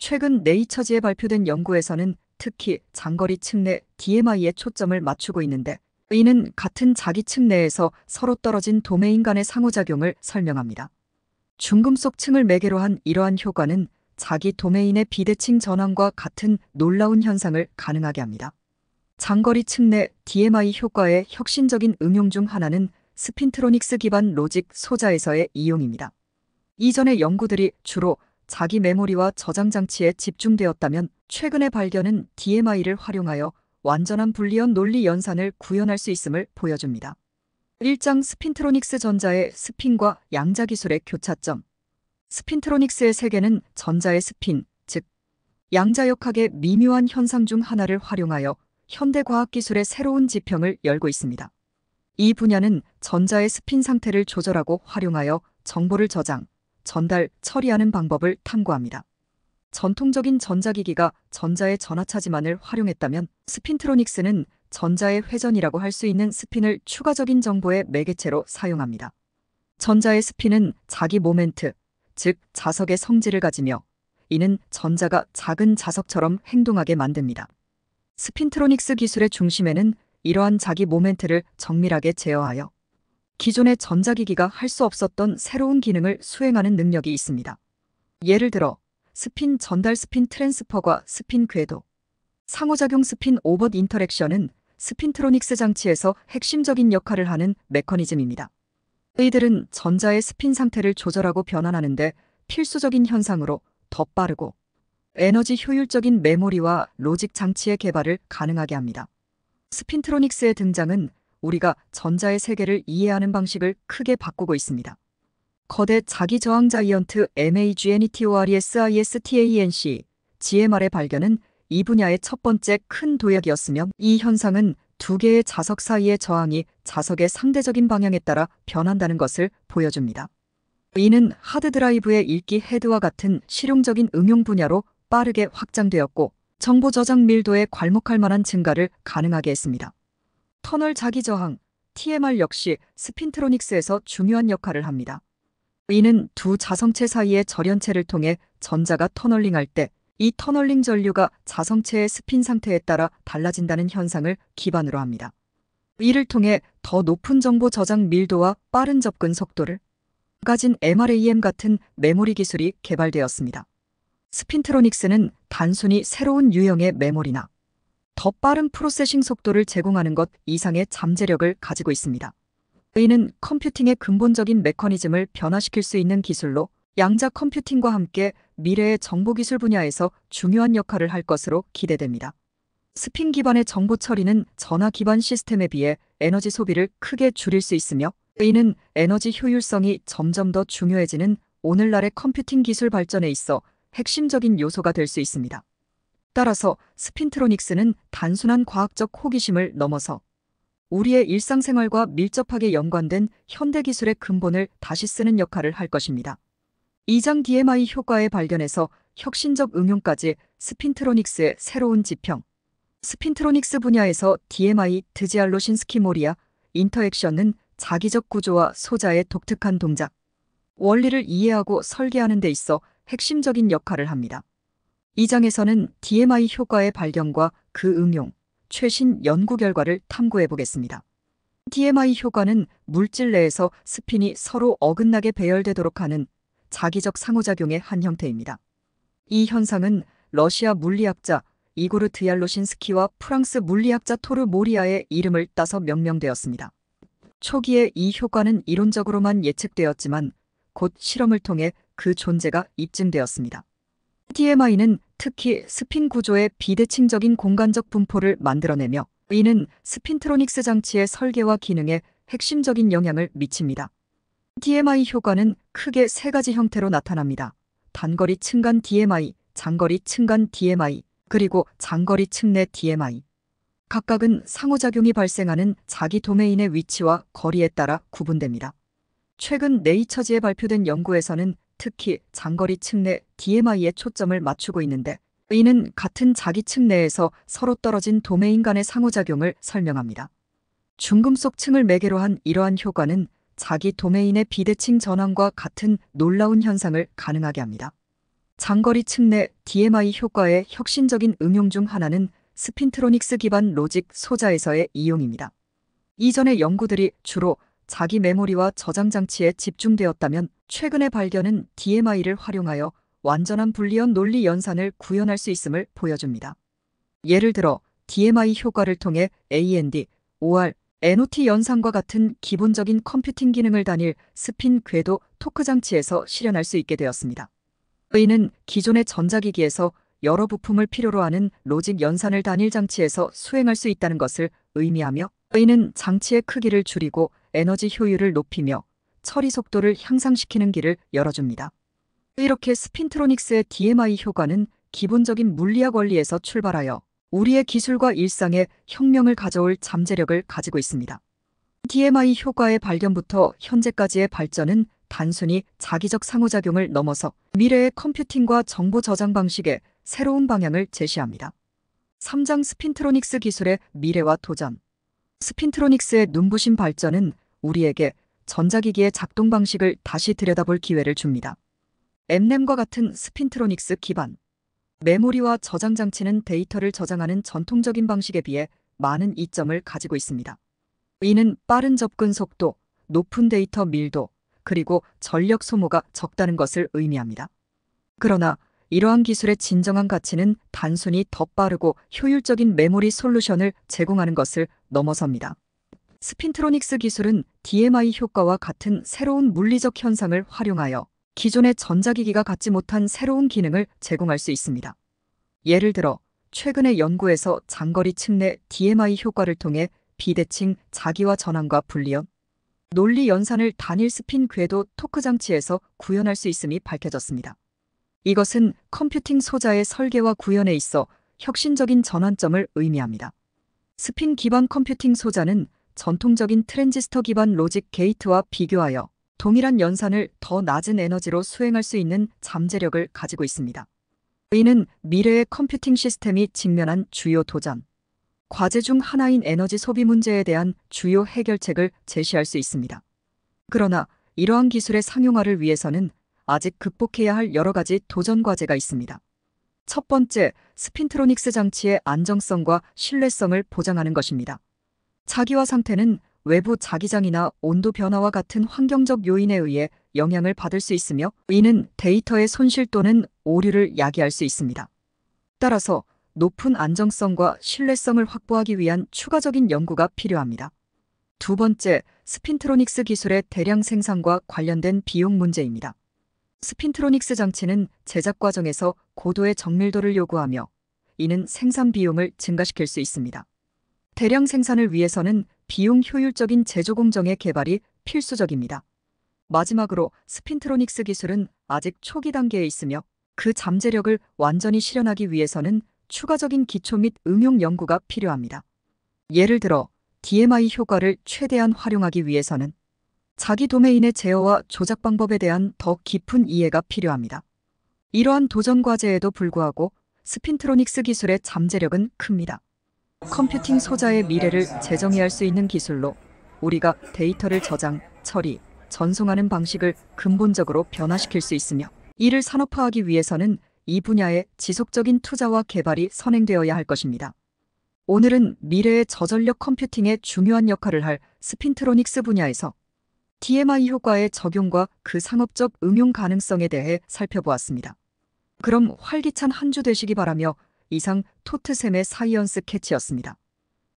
최근 네이처지에 발표된 연구에서는 특히 장거리 측내 DMI에 초점을 맞추고 있는데 이는 같은 자기 층 내에서 서로 떨어진 도메인 간의 상호작용을 설명합니다. 중금속 층을 매개로 한 이러한 효과는 자기 도메인의 비대칭 전환과 같은 놀라운 현상을 가능하게 합니다. 장거리 층내 DMI 효과의 혁신적인 응용 중 하나는 스핀트로닉스 기반 로직 소자에서의 이용입니다. 이전의 연구들이 주로 자기 메모리와 저장 장치에 집중되었다면 최근의 발견은 DMI를 활용하여 완전한 Boolean 논리 연산을 구현할 수 있음을 보여줍니다. 1장 Spintronics 전자의 스핀과 양자 기술의 교차점. Spintronics의 세계는 전자의 스핀, 즉 양자역학의 미묘한 현상 중 하나를 활용하여 현대 과학 기술의 새로운 지평을 열고 있습니다. 이 분야는 전자의 스핀 상태를 조절하고 활용하여 정보를 저장, 전달, 처리하는 방법을 탐구합니다. 전통적인 전자기기가 전자의 전하차지만을 활용했다면 스핀트로닉스는 전자의 회전이라고 할 수 있는 스핀을 추가적인 정보의 매개체로 사용합니다. 전자의 스핀은 자기 모멘트, 즉 자석의 성질을 가지며 이는 전자가 작은 자석처럼 행동하게 만듭니다. Spintronics 기술의 중심에는 이러한 자기 모멘트를 정밀하게 제어하여 기존의 전자기기가 할 수 없었던 새로운 기능을 수행하는 능력이 있습니다. 예를 들어 스핀 전달 spin transfer과 스핀 궤도, 상호작용 spin-orbit interaction은 spintronics 장치에서 핵심적인 역할을 하는 메커니즘입니다. 이들은 전자의 스핀 상태를 조절하고 변환하는데 필수적인 현상으로 더 빠르고 에너지 효율적인 메모리와 로직 장치의 개발을 가능하게 합니다. 스핀트로닉스의 등장은 우리가 전자의 세계를 이해하는 방식을 크게 바꾸고 있습니다. 거대 자기 저항 자이언트 MAGNETORESISTANC GMR의 발견은 이 분야의 첫 번째 큰 도약이었으며 이 현상은 두 개의 자석 사이의 저항이 자석의 상대적인 방향에 따라 변한다는 것을 보여줍니다. 이는 하드드라이브의 읽기 헤드와 같은 실용적인 응용 분야로 빠르게 확장되었고 정보 저장 밀도에 괄목할 만한 증가를 가능하게 했습니다. 터널 자기 저항, TMR 역시 스핀트로닉스에서 중요한 역할을 합니다. 이는 두 자성체 사이의 절연체를 통해 전자가 터널링할 때 이 터널링 전류가 자성체의 스핀 상태에 따라 달라진다는 현상을 기반으로 합니다. 이를 통해 더 높은 정보 저장 밀도와 빠른 접근 속도를 가진 MRAM 같은 메모리 기술이 개발되었습니다. 스핀트로닉스는 단순히 새로운 유형의 메모리나 더 빠른 프로세싱 속도를 제공하는 것 이상의 잠재력을 가지고 있습니다. 이는 컴퓨팅의 근본적인 메커니즘을 변화시킬 수 있는 기술로 양자 컴퓨팅과 함께 미래의 정보기술 분야에서 중요한 역할을 할 것으로 기대됩니다. 스핀 기반의 정보 처리는 전화 기반 시스템에 비해 에너지 소비를 크게 줄일 수 있으며 이는 에너지 효율성이 점점 더 중요해지는 오늘날의 컴퓨팅 기술 발전에 있어 핵심적인 요소가 될 수 있습니다. 따라서 스핀트로닉스는 단순한 과학적 호기심을 넘어서 우리의 일상생활과 밀접하게 연관된 현대 기술의 근본을 다시 쓰는 역할을 할 것입니다. 2장 DMI 효과의 발견에서 혁신적 응용까지 spintronics의 새로운 지평. Spintronics 분야에서 DMI Dzyaloshinskii-Moriya interaction은 자기적 구조와 소자의 독특한 동작, 원리를 이해하고 설계하는 데 있어 핵심적인 역할을 합니다. 이 장에서는 DMI 효과의 발견과 그 응용, 최신 연구 결과를 탐구해 보겠습니다. DMI 효과는 물질 내에서 스핀이 서로 어긋나게 배열되도록 하는 자기적 상호작용의 한 형태입니다. 이 현상은 러시아 물리학자 이고르 드얄로신스키와 프랑스 물리학자 토르 모리아의 이름을 따서 명명되었습니다. 초기에 이 효과는 이론적으로만 예측되었지만 곧 실험을 통해 그 존재가 입증되었습니다. DMI는 특히 스핀 구조의 비대칭적인 공간적 분포를 만들어내며 이는 스핀트로닉스 장치의 설계와 기능에 핵심적인 영향을 미칩니다. DMI 효과는 크게 세 가지 형태로 나타납니다. 단거리 층간 DMI, 장거리 층간 DMI, 그리고 장거리 층내 DMI. 각각은 상호작용이 발생하는 자기 도메인의 위치와 거리에 따라 구분됩니다. 최근 네이처지에 발표된 연구에서는 특히 장거리 층내 DMI에 초점을 맞추고 있는데 이는 같은 자기 층 내에서 서로 떨어진 도메인 간의 상호작용을 설명합니다. 중금속 층을 매개로 한 이러한 효과는 자기 도메인의 비대칭 전환과 같은 놀라운 현상을 가능하게 합니다. 장거리 측내 DMI 효과의 혁신적인 응용 중 하나는 스핀트로닉스 기반 로직 소자에서의 이용입니다. 이전의 연구들이 주로 자기 메모리와 저장 장치에 집중되었다면 최근의 발견은 DMI를 활용하여 완전한 불리언 논리 연산을 구현할 수 있음을 보여줍니다. 예를 들어 DMI 효과를 통해 AND, OR, NOT 연산과 같은 기본적인 컴퓨팅 기능을 단일 스핀 궤도 토크 장치에서 실현할 수 있게 되었습니다. 이는 기존의 전자기기에서 여러 부품을 필요로 하는 로직 연산을 단일 장치에서 수행할 수 있다는 것을 의미하며 이는 장치의 크기를 줄이고 에너지 효율을 높이며 처리 속도를 향상시키는 길을 열어줍니다. 이렇게 스핀트로닉스의 DMI 효과는 기본적인 물리학 원리에서 출발하여 우리의 기술과 일상에 혁명을 가져올 잠재력을 가지고 있습니다. DMI 효과의 발견부터 현재까지의 발전은 단순히 자기적 상호작용을 넘어서 미래의 컴퓨팅과 정보 저장 방식의 새로운 방향을 제시합니다. 3장 Spintronics 기술의 미래와 도전. Spintronics의 눈부신 발전은 우리에게 전자기기의 작동 방식을 다시 들여다볼 기회를 줍니다. MRAM과 같은 spintronics 기반. 메모리와 저장 장치는 데이터를 저장하는 전통적인 방식에 비해 많은 이점을 가지고 있습니다. 이는 빠른 접근 속도, 높은 데이터 밀도, 그리고 전력 소모가 적다는 것을 의미합니다. 그러나 이러한 기술의 진정한 가치는 단순히 더 빠르고 효율적인 메모리 솔루션을 제공하는 것을 넘어섭니다. Spintronics 기술은 DMI 효과와 같은 새로운 물리적 현상을 활용하여 기존의 전자기기가 갖지 못한 새로운 기능을 제공할 수 있습니다. 예를 들어 최근의 연구에서 장거리 층내 DMI 효과를 통해 비대칭 자기화 전환과 Boolean 논리 연산을 단일 스핀 궤도 토크 장치에서 구현할 수 있음이 밝혀졌습니다. 이것은 컴퓨팅 소자의 설계와 구현에 있어 혁신적인 전환점을 의미합니다. 스핀 기반 컴퓨팅 소자는 전통적인 트랜지스터 기반 logic gate와 비교하여 동일한 연산을 더 낮은 에너지로 수행할 수 있는 잠재력을 가지고 있습니다. 이는 미래의 컴퓨팅 시스템이 직면한 주요 도전, 과제 중 하나인 에너지 소비 문제에 대한 주요 해결책을 제시할 수 있습니다. 그러나 이러한 기술의 상용화를 위해서는 아직 극복해야 할 여러 가지 도전 과제가 있습니다. 첫 번째, spintronics 장치의 안정성과 신뢰성을 보장하는 것입니다. 자기화 상태는 외부 자기장이나 온도 변화와 같은 환경적 요인에 의해 영향을 받을 수 있으며 이는 데이터의 손실 또는 오류를 야기할 수 있습니다. 따라서 높은 안정성과 신뢰성을 확보하기 위한 추가적인 연구가 필요합니다. 두 번째, spintronics 기술의 대량 생산과 관련된 비용 문제입니다. Spintronics 장치는 제작 과정에서 고도의 정밀도를 요구하며 이는 생산 비용을 증가시킬 수 있습니다. 대량 생산을 위해서는 비용 효율적인 제조 공정의 개발이 필수적입니다. 마지막으로 spintronics 기술은 아직 초기 단계에 있으며 그 잠재력을 완전히 실현하기 위해서는 추가적인 기초 및 응용 연구가 필요합니다. 예를 들어 DMI 효과를 최대한 활용하기 위해서는 자기 도메인의 제어와 조작 방법에 대한 더 깊은 이해가 필요합니다. 이러한 도전 과제에도 불구하고 spintronics 기술의 잠재력은 큽니다. 컴퓨팅 소자의 미래를 재정의할 수 있는 기술로 우리가 데이터를 저장, 처리, 전송하는 방식을 근본적으로 변화시킬 수 있으며 이를 산업화하기 위해서는 이 분야에 지속적인 투자와 개발이 선행되어야 할 것입니다. 오늘은 미래의 저전력 컴퓨팅에 중요한 역할을 할 spintronics 분야에서 DMI 효과의 적용과 그 상업적 응용 가능성에 대해 살펴보았습니다. 그럼 활기찬 한 주 되시기 바라며 이상 토트샘의 Science Catch였습니다.